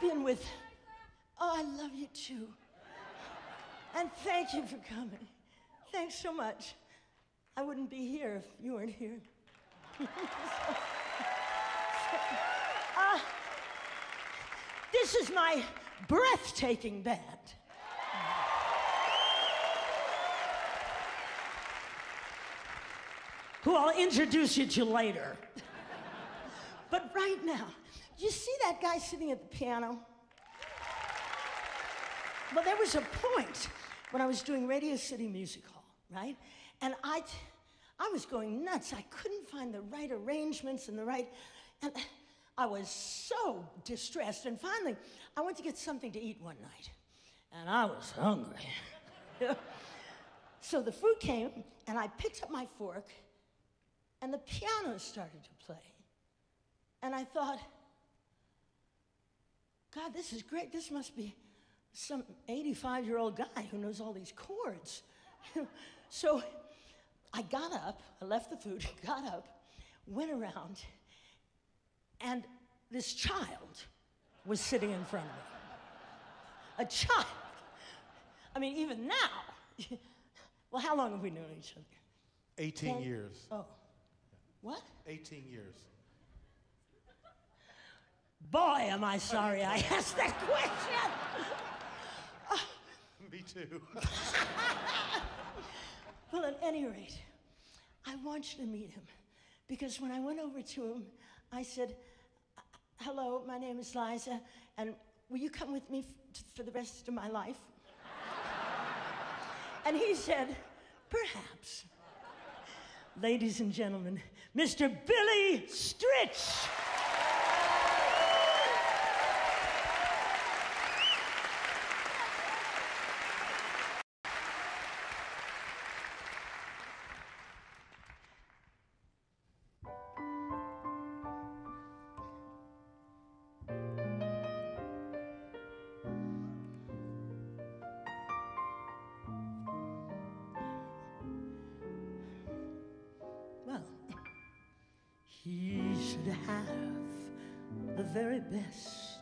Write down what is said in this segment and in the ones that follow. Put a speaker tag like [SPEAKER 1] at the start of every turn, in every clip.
[SPEAKER 1] Been with. Oh, I love you too. And thank you for coming. Thanks so much. I wouldn't be here if you weren't here. uh, this is my breathtaking band. Who I'll introduce you to later. but right now, you see that guy sitting at the piano? Well, there was a point when I was doing Radio City Music Hall, right? And I, I was going nuts. I couldn't find the right arrangements and the right, and I was so distressed. And finally, I went to get something to eat one night, and I was hungry. so the food came, and I picked up my fork, and the piano started to play. And I thought, God, this is great. This must be some 85 year old guy who knows all these chords. so I got up, I left the food, got up, went around, and this child was sitting in front of me. A child. I mean, even now. well, how long have we known each other?
[SPEAKER 2] 18 Ten? years.
[SPEAKER 1] Oh. What?
[SPEAKER 2] 18 years.
[SPEAKER 1] Boy, am I sorry I asked that
[SPEAKER 2] question. Me too.
[SPEAKER 1] well, at any rate, I want you to meet him because when I went over to him, I said, Hello, my name is Liza, and will you come with me for the rest of my life? and he said, Perhaps. Ladies and gentlemen, Mr. Billy Stritch. Best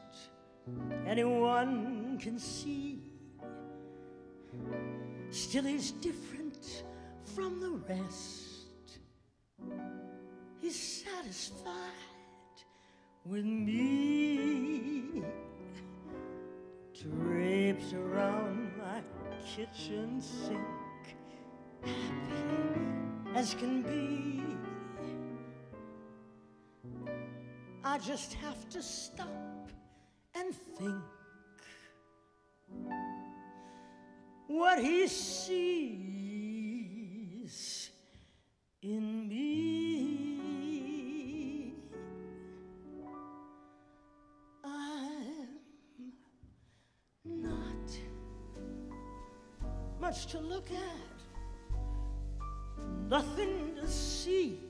[SPEAKER 1] anyone can see. Still, he's different from the rest. He's satisfied with me. Drapes around my kitchen sink, happy as can be. I just have to stop and think what he sees in me. I'm not much to look at, nothing to see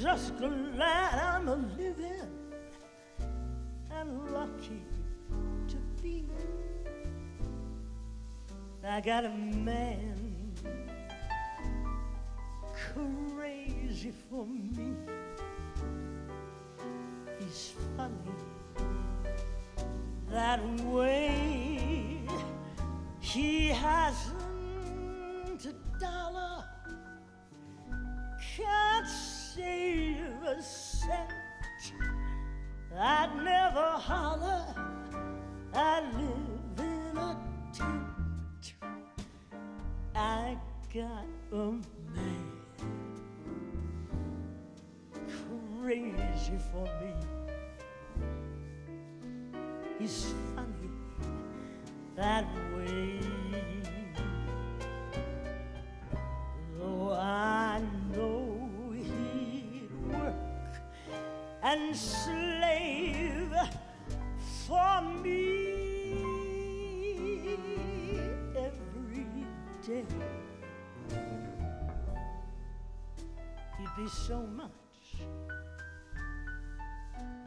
[SPEAKER 1] just glad I'm a living and lucky to be. I got a man crazy for me. He's funny that way. He hasn't a dollar. Can't save a cent. I'd never holler. I live in a tent. I got a man crazy for me. He's funny that way.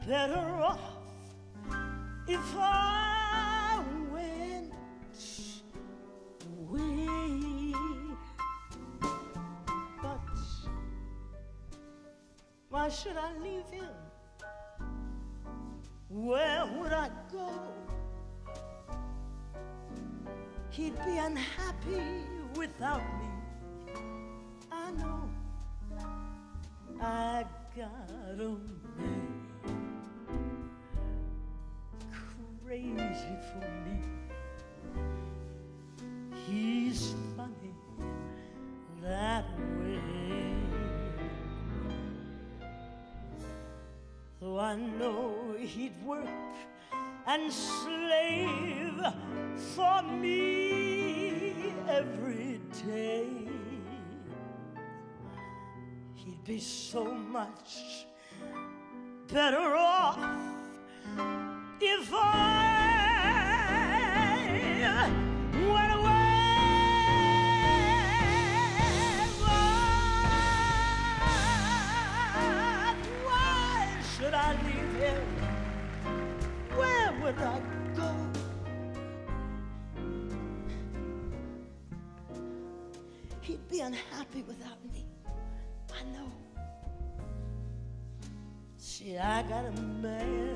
[SPEAKER 1] Better off if I went away. But why should I leave him? where would I go? He'd be unhappy without me. I know I got a crazy for me. He's funny that way. Though I know he'd work and slave for me every day. He'd be so much better off if I He'd be unhappy without me. I know. See, I got a man.